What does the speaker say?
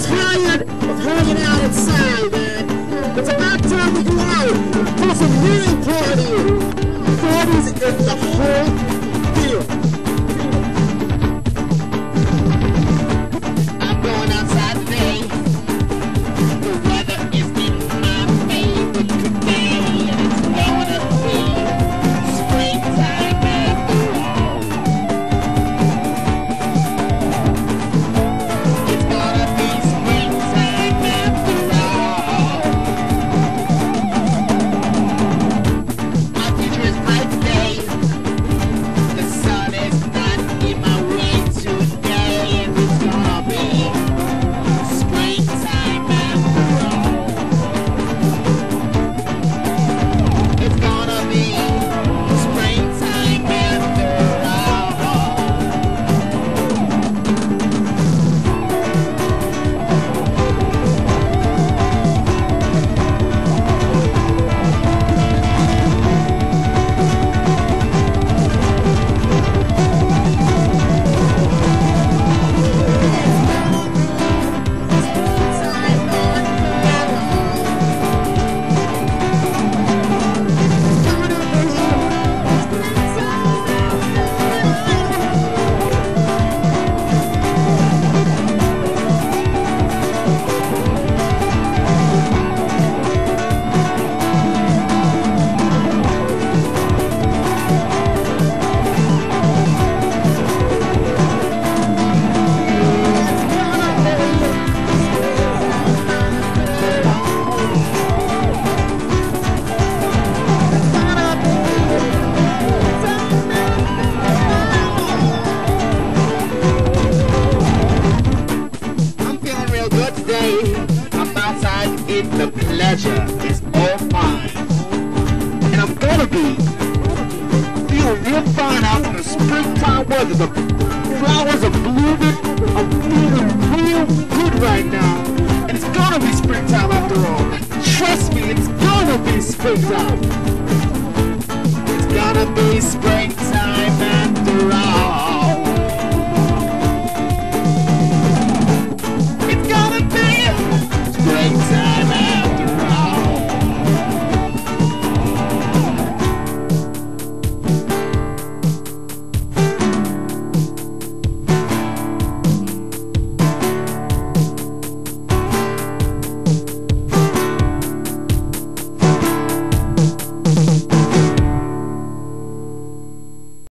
tired of hanging out inside, man. It's about time to go out and do some real partying. Parties is the whole I'm outside in the pleasure is all mine. And I'm gonna be feeling real fine out in the springtime weather. The flowers are blooming. I'm feeling real good right now. And it's gonna be springtime after all. Trust me, it's gonna be springtime. It's gonna be springtime.